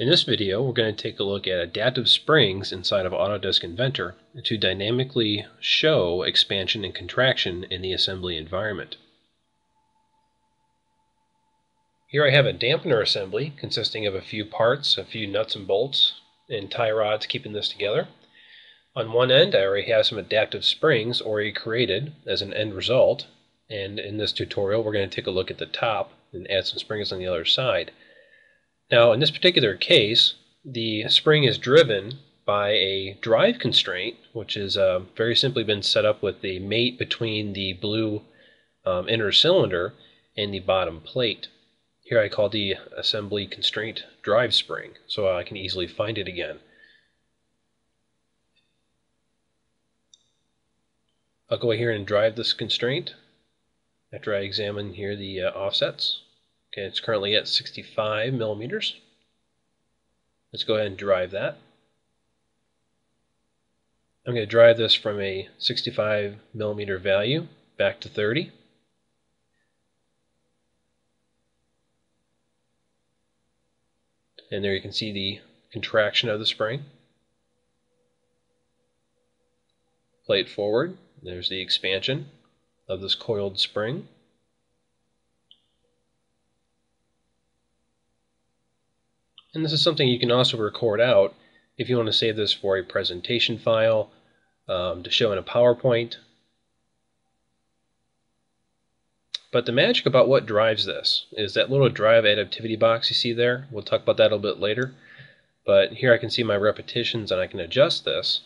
In this video, we're going to take a look at adaptive springs inside of Autodesk Inventor to dynamically show expansion and contraction in the assembly environment. Here I have a dampener assembly consisting of a few parts, a few nuts and bolts, and tie rods keeping this together. On one end, I already have some adaptive springs already created as an end result, and in this tutorial, we're going to take a look at the top and add some springs on the other side. Now, in this particular case, the spring is driven by a drive constraint, which has uh, very simply been set up with the mate between the blue um, inner cylinder and the bottom plate. Here I call the assembly constraint drive spring, so I can easily find it again. I'll go here and drive this constraint after I examine here the uh, offsets. Okay, it's currently at 65 millimeters. Let's go ahead and drive that. I'm going to drive this from a 65 millimeter value back to 30. And there you can see the contraction of the spring. Play it forward. There's the expansion of this coiled spring. And this is something you can also record out if you want to save this for a presentation file um, to show in a PowerPoint. But the magic about what drives this is that little drive adaptivity box you see there. We'll talk about that a little bit later. But here I can see my repetitions and I can adjust this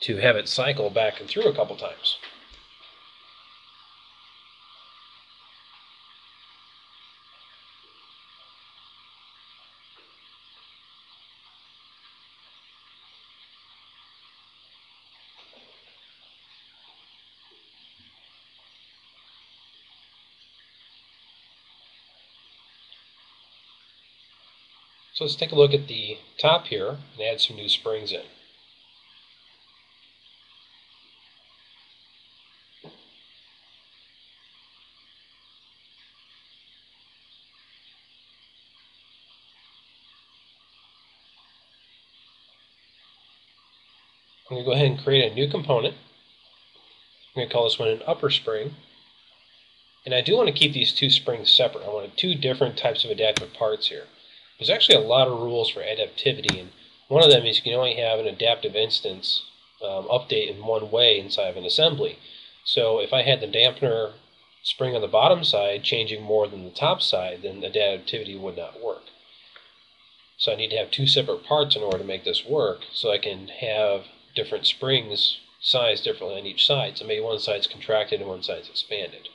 to have it cycle back and through a couple times. So let's take a look at the top here and add some new springs in. I'm going to go ahead and create a new component. I'm going to call this one an upper spring. And I do want to keep these two springs separate. I want two different types of adaptive parts here. There's actually a lot of rules for adaptivity, and one of them is you can only have an adaptive instance um, update in one way inside of an assembly. So if I had the dampener spring on the bottom side changing more than the top side, then adaptivity would not work. So I need to have two separate parts in order to make this work, so I can have different springs sized differently on each side. So maybe one side's contracted and one side's expanded.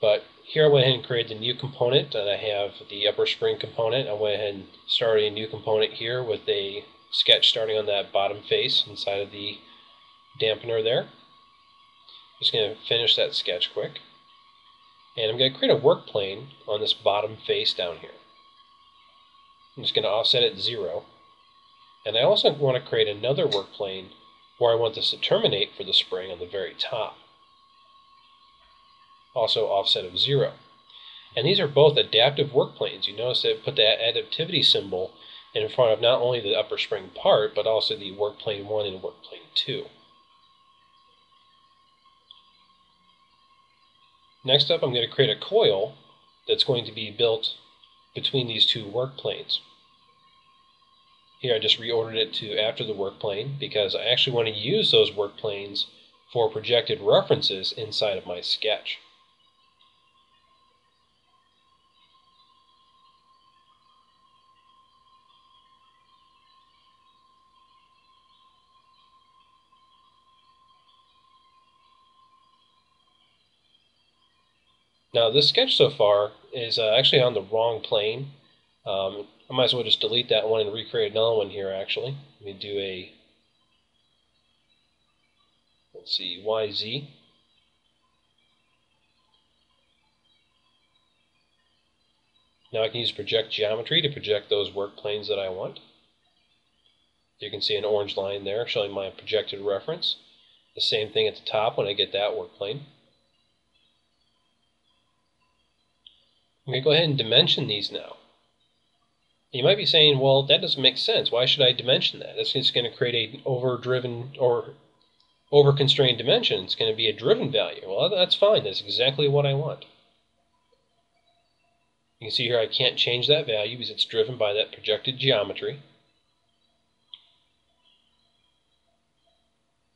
But here I went ahead and created the new component and I have the upper spring component. I went ahead and started a new component here with a sketch starting on that bottom face inside of the dampener there. Just going to finish that sketch quick. And I'm going to create a work plane on this bottom face down here. I'm just going to offset it zero. And I also want to create another work plane where I want this to terminate for the spring on the very top also offset of 0. And these are both adaptive work planes. You notice they put that adaptivity symbol in front of not only the upper spring part, but also the work plane 1 and work plane 2. Next up, I'm going to create a coil that's going to be built between these two work planes. Here I just reordered it to after the work plane because I actually want to use those work planes for projected references inside of my sketch. Now this sketch so far is uh, actually on the wrong plane. Um, I might as well just delete that one and recreate another one here actually. Let me do a, let's see, YZ. Now I can use project geometry to project those work planes that I want. You can see an orange line there showing my projected reference. The same thing at the top when I get that work plane. I'm going to go ahead and dimension these now. You might be saying, well, that doesn't make sense. Why should I dimension that? That's just going to create a overdriven or over-constrained dimension. It's going to be a driven value. Well, that's fine. That's exactly what I want. You can see here I can't change that value because it's driven by that projected geometry.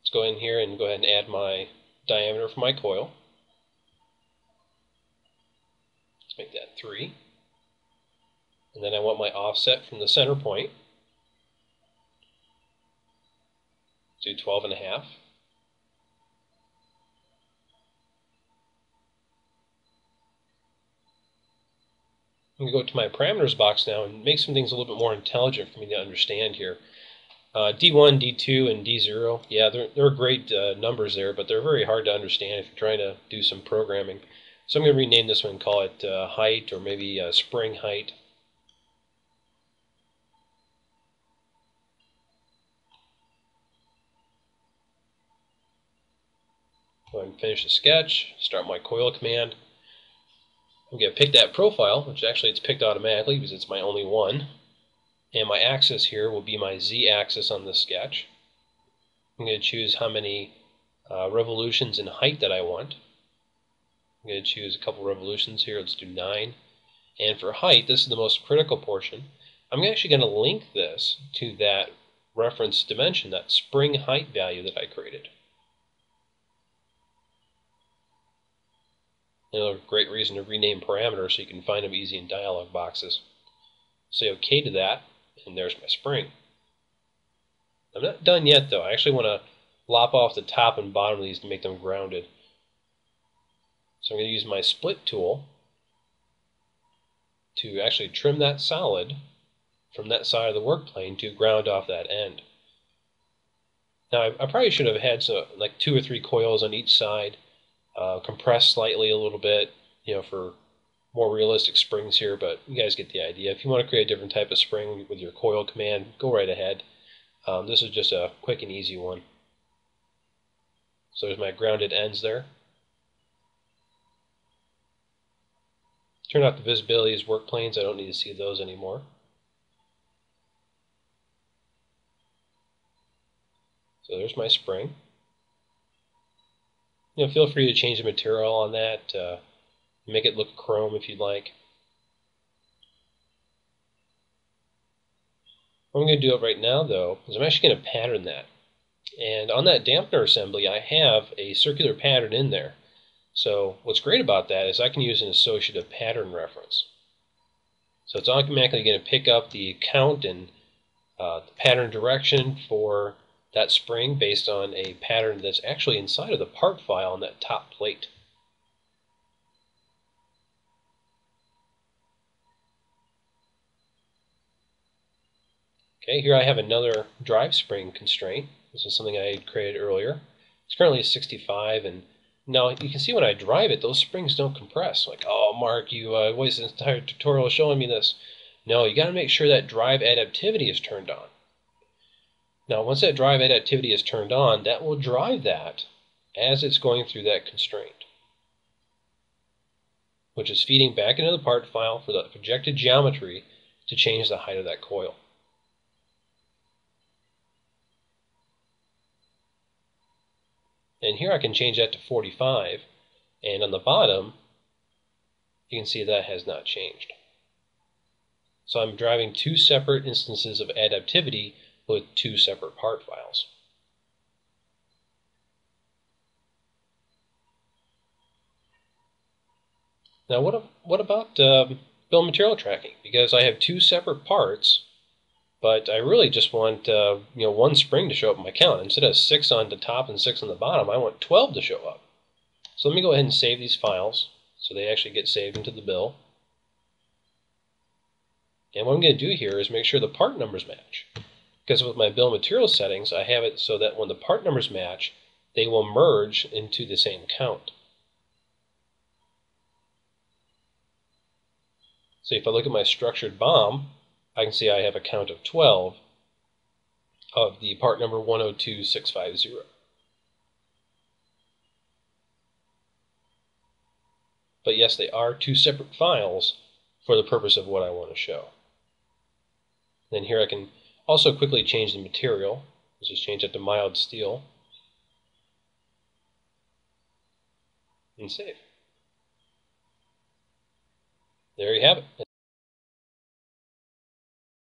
Let's go in here and go ahead and add my diameter for my coil. Let's make that 3. And then I want my offset from the center point. Do 12 and a half. I'm going to go to my parameters box now and make some things a little bit more intelligent for me to understand here. Uh, D1, D2, and D0, yeah, they're, they're great uh, numbers there, but they're very hard to understand if you're trying to do some programming. So I'm going to rename this one and call it uh, height or maybe uh, spring height. Go ahead and finish the sketch, start my coil command. I'm going to pick that profile, which actually it's picked automatically because it's my only one. And my axis here will be my z-axis on the sketch. I'm going to choose how many uh, revolutions in height that I want. I'm going to choose a couple revolutions here. Let's do 9. And for height, this is the most critical portion. I'm actually going to link this to that reference dimension, that spring height value that I created. Another great reason to rename parameters so you can find them easy in dialog boxes. Say OK to that, and there's my spring. I'm not done yet though. I actually want to lop off the top and bottom of these to make them grounded. So I'm going to use my split tool to actually trim that solid from that side of the work plane to ground off that end. Now I, I probably should have had like two or three coils on each side uh, compressed slightly a little bit, you know, for more realistic springs here, but you guys get the idea. If you want to create a different type of spring with your coil command, go right ahead. Um, this is just a quick and easy one. So there's my grounded ends there. Turn off the visibility as work planes. I don't need to see those anymore. So there's my spring you know, feel free to change the material on that, uh, make it look chrome if you'd like. What I'm going to do it right now, though, is I'm actually going to pattern that. And on that dampener assembly, I have a circular pattern in there. So what's great about that is I can use an associative pattern reference. So it's automatically going to pick up the count and uh, the pattern direction for that spring based on a pattern that's actually inside of the part file on that top plate. Okay, here I have another drive spring constraint. This is something I had created earlier. It's currently a 65, and now you can see when I drive it, those springs don't compress. Like, oh, Mark, you uh, wasted an entire tutorial showing me this. No, you got to make sure that drive adaptivity is turned on. Now, once that drive adaptivity is turned on, that will drive that as it's going through that constraint, which is feeding back into the part file for the projected geometry to change the height of that coil. And here I can change that to 45, and on the bottom, you can see that has not changed. So I'm driving two separate instances of adaptivity with two separate part files. Now, what, what about um, bill material tracking? Because I have two separate parts, but I really just want uh, you know one spring to show up in my count. Instead of six on the top and six on the bottom, I want 12 to show up. So let me go ahead and save these files so they actually get saved into the bill. And what I'm going to do here is make sure the part numbers match. Because with my bill material settings, I have it so that when the part numbers match, they will merge into the same count. So if I look at my structured BOM, I can see I have a count of 12 of the part number 102650. But yes, they are two separate files for the purpose of what I want to show. Then here I can also quickly change the material. Let's just change it to mild steel. And save. There you have it.